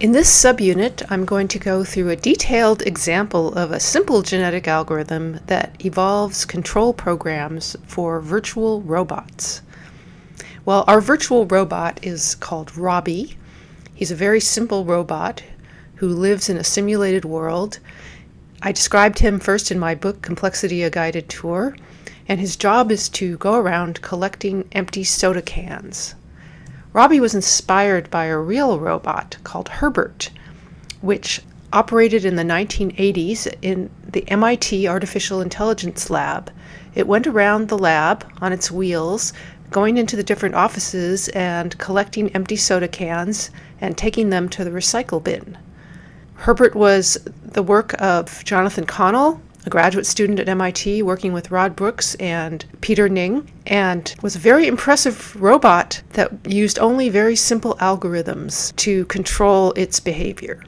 In this subunit, I'm going to go through a detailed example of a simple genetic algorithm that evolves control programs for virtual robots. Well, our virtual robot is called Robby. He's a very simple robot who lives in a simulated world. I described him first in my book, Complexity A Guided Tour, and his job is to go around collecting empty soda cans. Robby was inspired by a real robot called Herbert, which operated in the 1980s in the MIT Artificial Intelligence Lab. It went around the lab on its wheels, going into the different offices and collecting empty soda cans and taking them to the recycle bin. Herbert was the work of Jonathan Connell, a graduate student at MIT working with Rod Brooks and Peter Ning, and was a very impressive robot that used only very simple algorithms to control its behavior.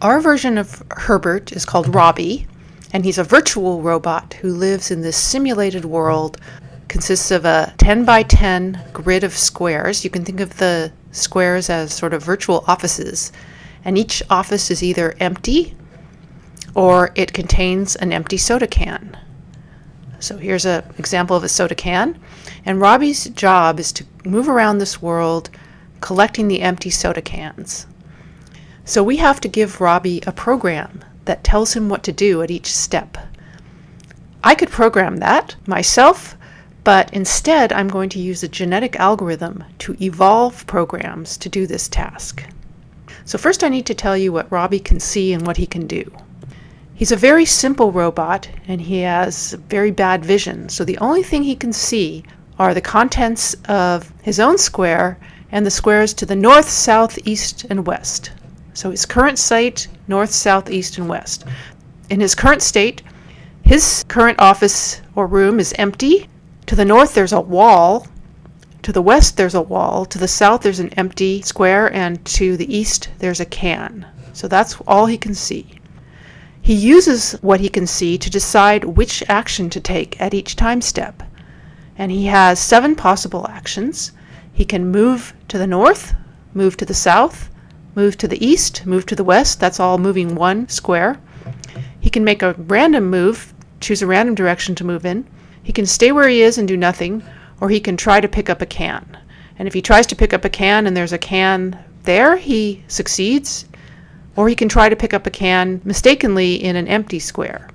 Our version of Herbert is called Robby, and he's a virtual robot who lives in this simulated world consists of a 10 by 10 grid of squares. You can think of the squares as sort of virtual offices, and each office is either empty or it contains an empty soda can. So here's an example of a soda can. And Robby's job is to move around this world collecting the empty soda cans. So we have to give Robby a program that tells him what to do at each step. I could program that myself, but instead I'm going to use a genetic algorithm to evolve programs to do this task. So first I need to tell you what Robby can see and what he can do. He's a very simple robot and he has very bad vision, so the only thing he can see are the contents of his own square and the squares to the north, south, east, and west. So his current site, north, south, east, and west. In his current state, his current office or room is empty. To the north, there's a wall. To the west, there's a wall. To the south, there's an empty square. And to the east, there's a can. So that's all he can see. He uses what he can see to decide which action to take at each time step. And he has seven possible actions. He can move to the north, move to the south, move to the east, move to the west. That's all moving one square. He can make a random move, choose a random direction to move in. He can stay where he is and do nothing, or he can try to pick up a can. And if he tries to pick up a can and there's a can there, he succeeds or he can try to pick up a can mistakenly in an empty square.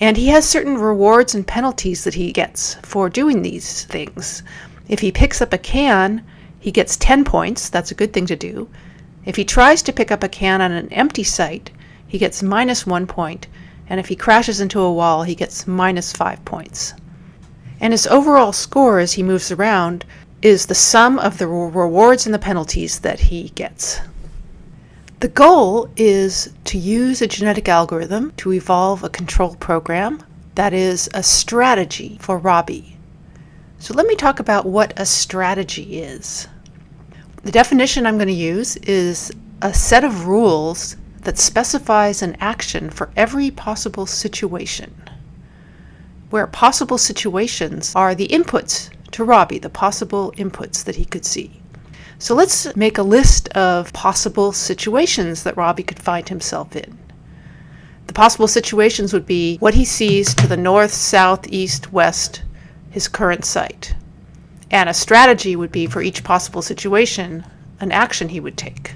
And he has certain rewards and penalties that he gets for doing these things. If he picks up a can, he gets 10 points. That's a good thing to do. If he tries to pick up a can on an empty site, he gets minus one point. And if he crashes into a wall, he gets minus five points. And his overall score as he moves around is the sum of the rewards and the penalties that he gets. The goal is to use a genetic algorithm to evolve a control program that is a strategy for Robby. So let me talk about what a strategy is. The definition I'm going to use is a set of rules that specifies an action for every possible situation, where possible situations are the inputs to Robby, the possible inputs that he could see. So let's make a list of possible situations that Robby could find himself in. The possible situations would be what he sees to the north, south, east, west, his current site. And a strategy would be for each possible situation, an action he would take.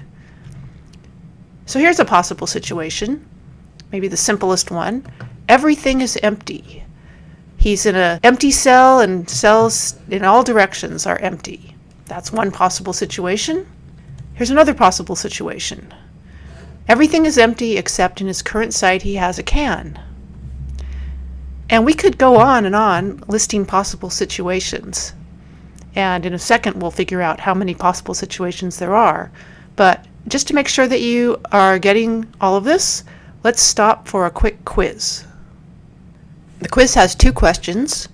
So here's a possible situation, maybe the simplest one. Everything is empty. He's in an empty cell, and cells in all directions are empty. That's one possible situation. Here's another possible situation. Everything is empty except in his current site he has a can. And we could go on and on listing possible situations. And in a second, we'll figure out how many possible situations there are. But just to make sure that you are getting all of this, let's stop for a quick quiz. The quiz has two questions.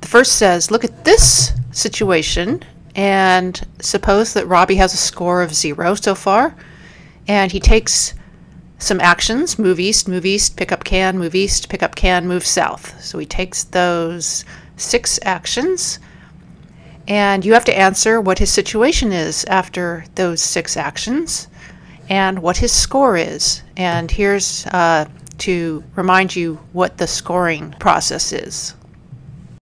The first says, look at this situation and suppose that Robby has a score of zero so far, and he takes some actions move east, move east, pick up can, move east, pick up can, move south. So he takes those six actions, And you have to answer what his situation is after those six actions and what his score is. And here's uh, to remind you what the scoring process is.